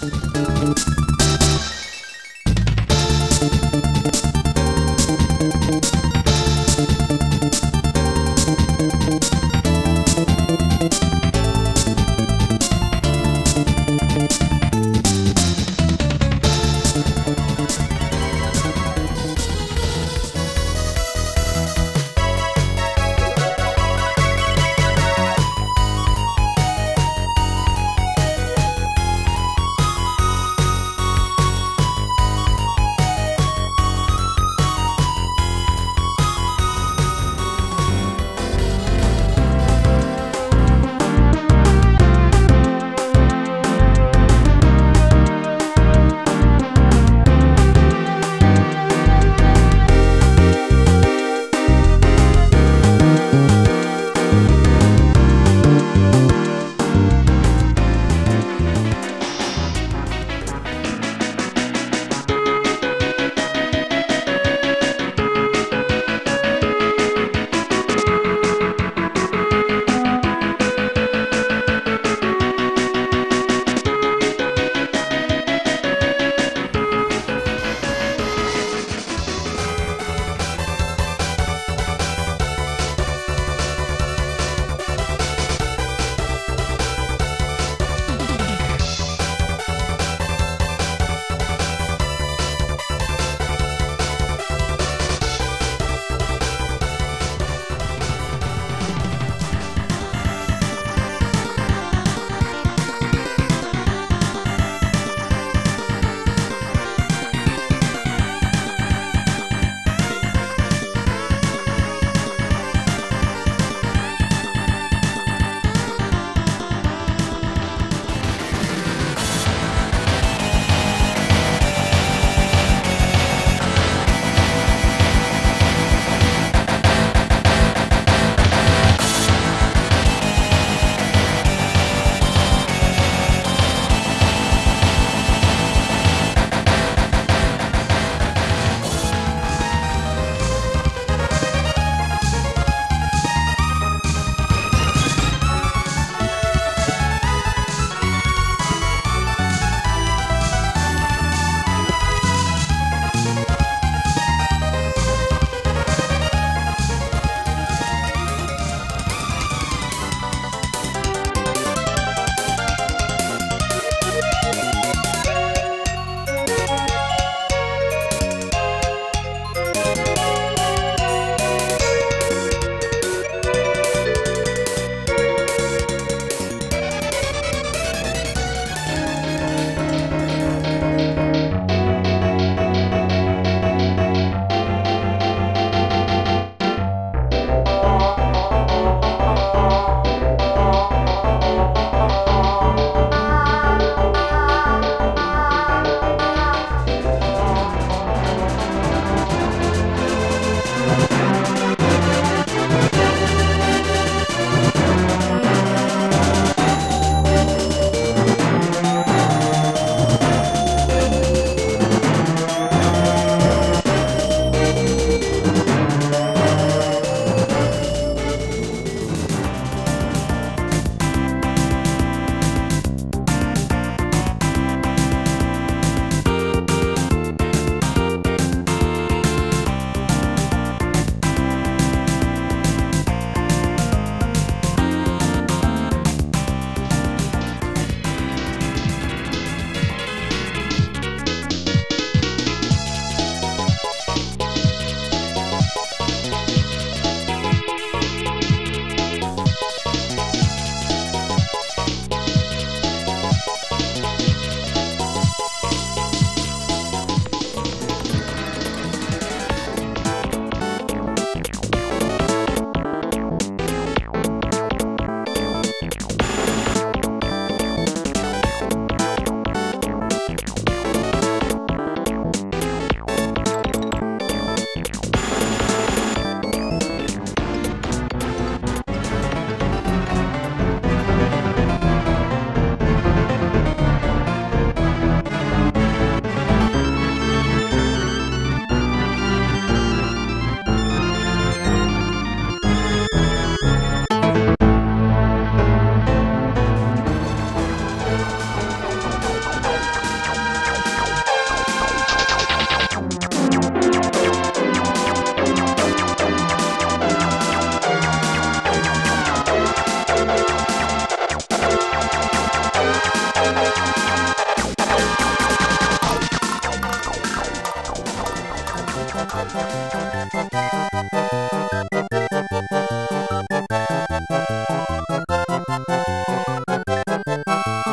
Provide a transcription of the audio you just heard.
Thank Bye.